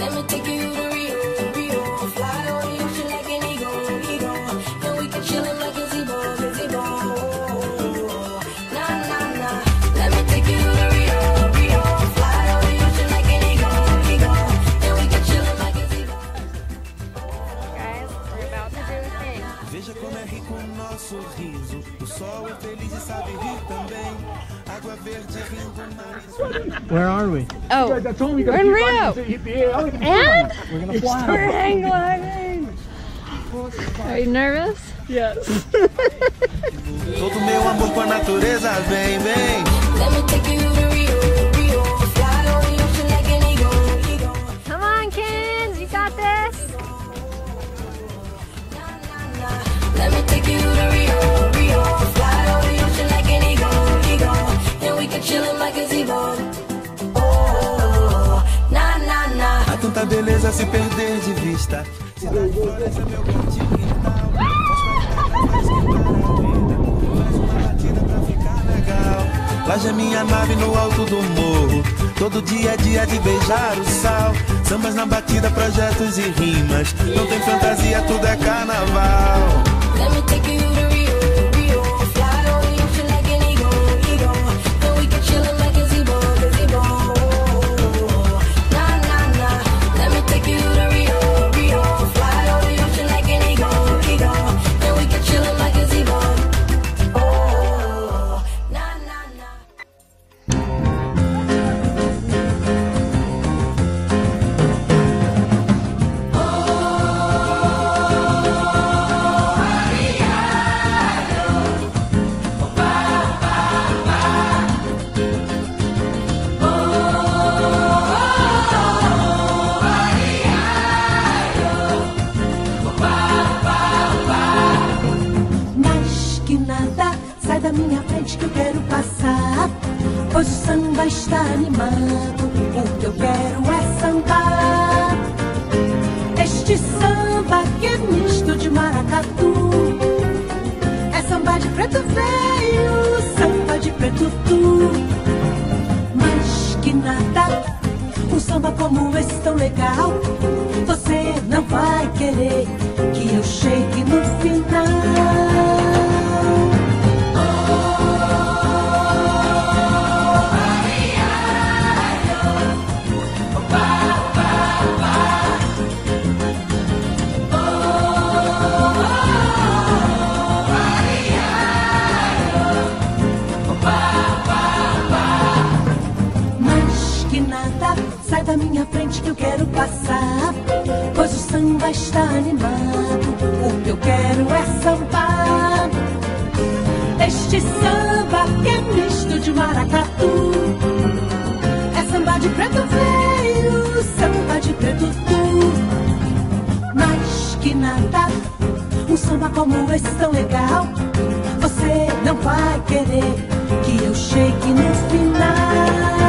Let me take you to Veja como é rico o nosso riso. O sol é feliz e sabe rir também. Água verde rindo na Where are we? Oh, I told him we're in Rio. And We're gonna fly. we're hang gliding. Are you nervous? Yes. Todo meu amor com a natureza vem, vem. Beleza se perder de vista. Cidade floresta, meu. Faz uma batida pra ficar legal. Laje é minha nave no alto do morro. Todo dia é dia de beijar o sal. Sambas na batida, projetos e rimas. Não tem fantasia, tudo é carnaval. Sai da minha frente que eu quero passar. Pois o samba está animado, o que eu quero é sambar. Este samba que é misto de maracatu. É samba de preto veio, samba de preto tu. Mais que nada, um samba como esse tão legal. Você não vai querer que eu chegue no final. samba está animado, o que eu quero é sambar. Este samba que é misto de maracatu, é samba de preto veio, samba de preto tu. Mas que nada, um samba como esse tão legal, você não vai querer que eu chegue no final.